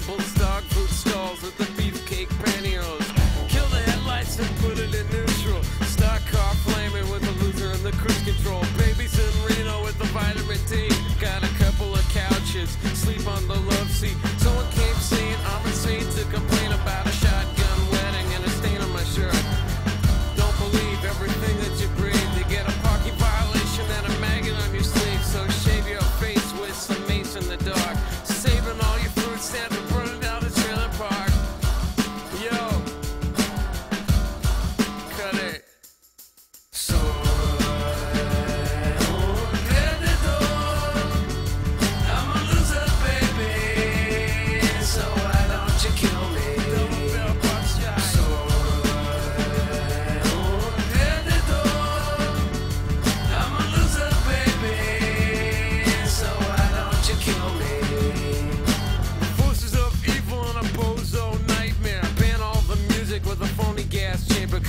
vegetables, dog food stalls with the beefcake pantyhose. Kill the headlights and put it in neutral. Stock car flaming with the loser and the cruise control. Babies in Reno with the vitamin D. Got a couple of couches, sleep on the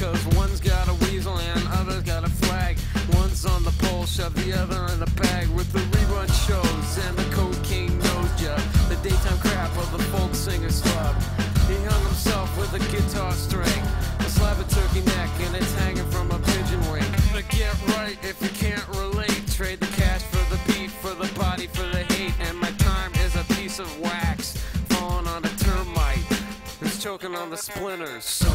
Cause one's got a weasel and other's got a flag. One's on the pole, shove the other in the bag with the rerun shows and the cocaine nose job. The daytime crap of the folk singer's slub. He hung himself with a guitar string. A slab of turkey neck and it's hanging from a pigeon wing. But get right if you can't relate. Trade the cash for the beat, for the body, for the hate. And my time is a piece of wax falling on a termite. Who's choking on the splinters. So